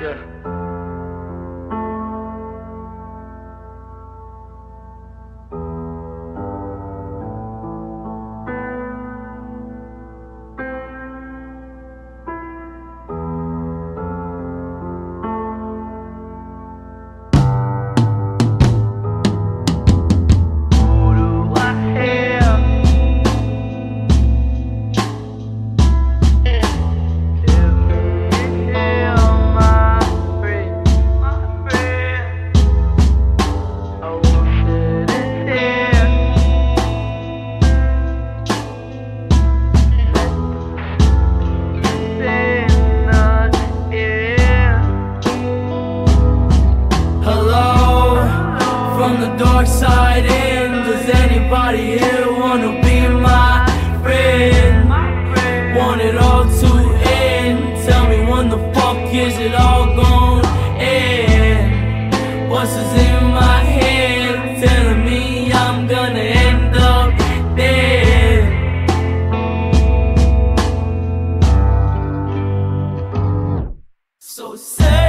了 On the dark side in Does anybody here wanna be my friend? Want it all to end Tell me when the fuck is it all gonna end? What's in my head telling me I'm gonna end up dead? So sad